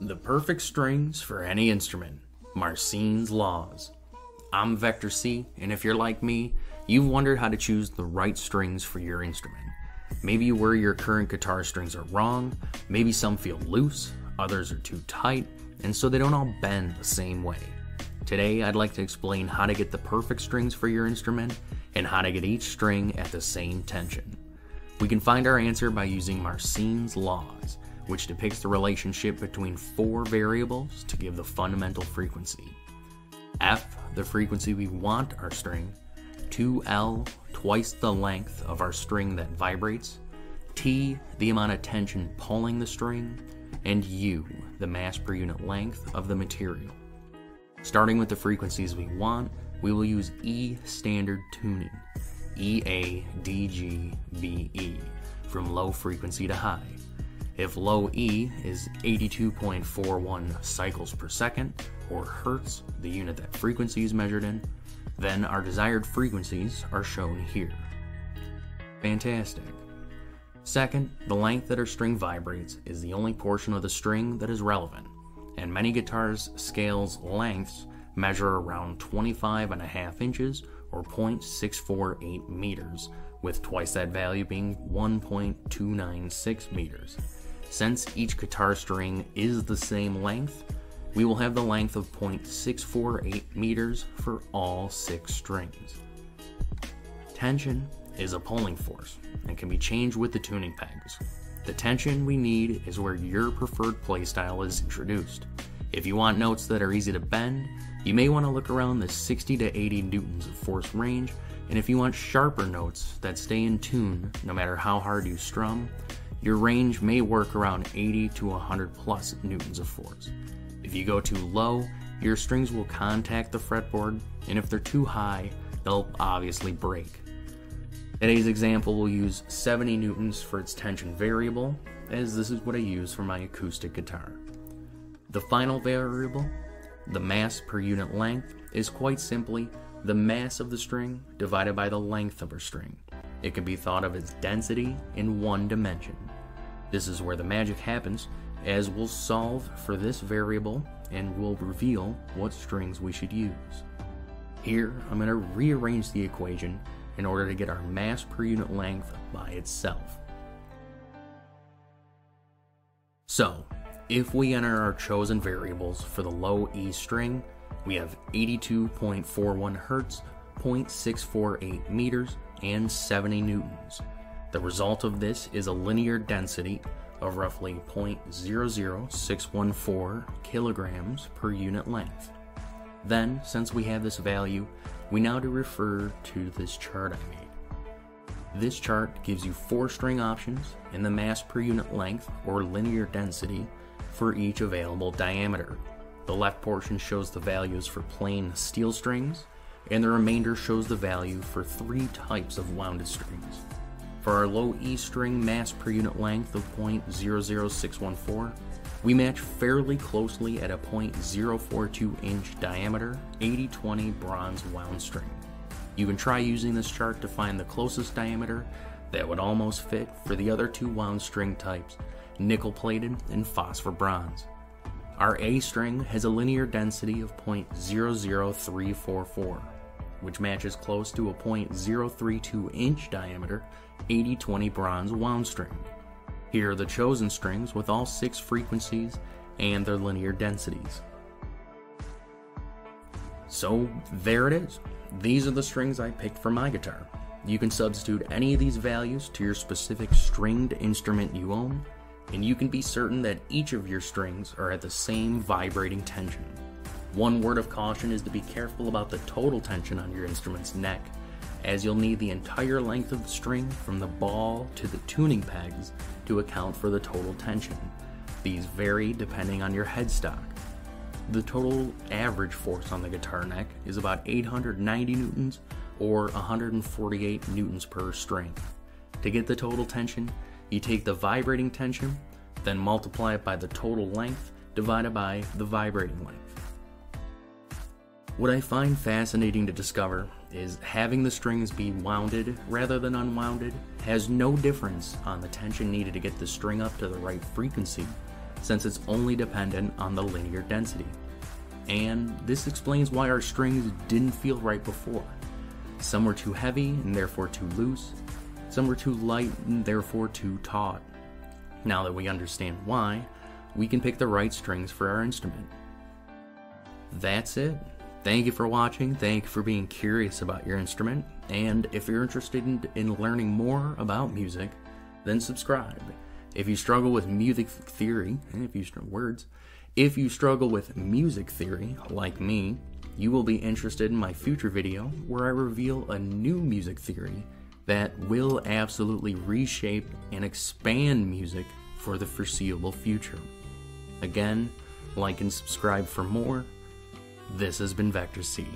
The perfect strings for any instrument. Mersenne's Laws. I'm Vector C, and if you're like me, you've wondered how to choose the right strings for your instrument. Maybe where your current guitar strings are wrong, maybe some feel loose, others are too tight, and so they don't all bend the same way. Today, I'd like to explain how to get the perfect strings for your instrument and how to get each string at the same tension. We can find our answer by using Mersenne's laws, which depicts the relationship between four variables to give the fundamental frequency. F, the frequency we want our string, 2L, twice the length of our string that vibrates, T, the amount of tension pulling the string, and U, the mass per unit length of the material. Starting with the frequencies we want, we will use E standard tuning, E A D G B E, from low frequency to high. If low E is 82.41 cycles per second, or hertz, the unit that frequency is measured in, then our desired frequencies are shown here. Fantastic. Second, the length that our string vibrates is the only portion of the string that is relevant and many guitars' scales lengths measure around 25 and a half inches or 0.648 meters, with twice that value being 1.296 meters. Since each guitar string is the same length, we will have the length of 0.648 meters for all six strings. Tension is a pulling force and can be changed with the tuning pegs. The tension we need is where your preferred playstyle is introduced. If you want notes that are easy to bend, you may want to look around the 60 to 80 newtons of force range, and if you want sharper notes that stay in tune no matter how hard you strum, your range may work around 80 to 100 plus newtons of force. If you go too low, your strings will contact the fretboard, and if they're too high, they'll obviously break. Today's example will use 70 newtons for its tension variable, as this is what I use for my acoustic guitar. The final variable, the mass per unit length, is quite simply the mass of the string divided by the length of a string. It can be thought of as density in one dimension. This is where the magic happens, as we'll solve for this variable and we'll reveal what strings we should use. Here, I'm going to rearrange the equation in order to get our mass per unit length by itself. So, if we enter our chosen variables for the low E string, we have 82.41 Hertz, 0.648 meters, and 70 newtons. The result of this is a linear density of roughly 0.00614 kilograms per unit length. Then, since we have this value, we now to refer to this chart I made. This chart gives you four string options and the mass per unit length or linear density for each available diameter. The left portion shows the values for plain steel strings, and the remainder shows the value for three types of wounded strings. For our low E string mass per unit length of 0.00614, we match fairly closely at a 0.042 inch diameter 8020 bronze wound string. You can try using this chart to find the closest diameter that would almost fit for the other two wound string types, nickel plated and phosphor bronze. Our A string has a linear density of 0.00344, which matches close to a 0.032 inch diameter 8020 bronze wound string. Here are the chosen strings with all six frequencies and their linear densities. So there it is. These are the strings I picked for my guitar. You can substitute any of these values to your specific stringed instrument you own, and you can be certain that each of your strings are at the same vibrating tension. One word of caution is to be careful about the total tension on your instrument's neck, as you'll need the entire length of the string from the ball to the tuning pegs to account for the total tension. These vary depending on your headstock. The total average force on the guitar neck is about 890 newtons or 148 newtons per string. To get the total tension, you take the vibrating tension, then multiply it by the total length divided by the vibrating length. What I find fascinating to discover is having the strings be wounded rather than unwounded has no difference on the tension needed to get the string up to the right frequency, since it's only dependent on the linear density. And this explains why our strings didn't feel right before. Some were too heavy and therefore too loose, some were too light and therefore too taut. Now that we understand why, we can pick the right strings for our instrument. That's it. Thank you for watching. Thank you for being curious about your instrument. And if you're interested in, in learning more about music, then subscribe. If you struggle with music theory, and if you words, if you struggle with music theory like me, you will be interested in my future video where I reveal a new music theory that will absolutely reshape and expand music for the foreseeable future. Again, like and subscribe for more. This has been Vector C.